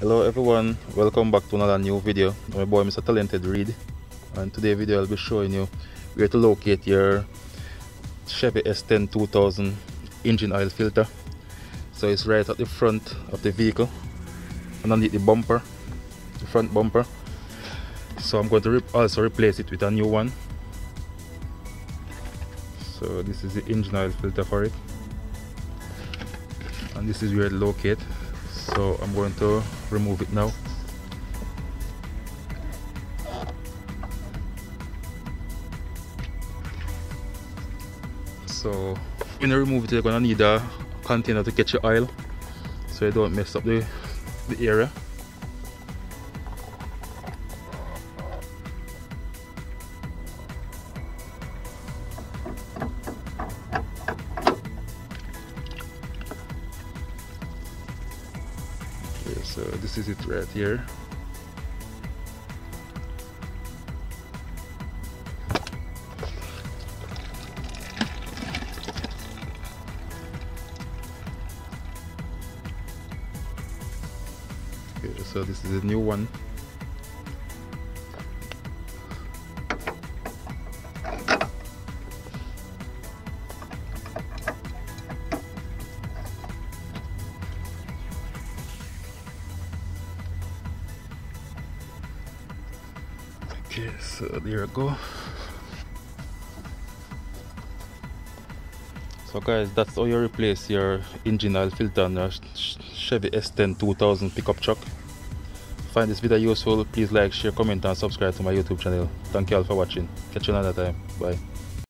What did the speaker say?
hello everyone. Welcome back to another new video. My boy mr talented Reid. And today video i'll be showing you where to locate your chevy s10 2000 engine oil filter. So it's right at the front of the vehicle underneath the bumper the front bumper. So i'm going to also replace it with a new one. So this is the engine oil filter for it. And this is where to locate so I'm going to remove it now. So when you remove it you're gonna need a container to catch your oil so you don't mess up the, the area okay so this is it right here. Okay so this is a new one okay so there you go so guys that's how you replace your engine oil filter on your Chevy S10 2000 pickup truck. Find this video useful please like share comment and subscribe to my youtube channel. Thank you all for watching. Catch you another time. Bye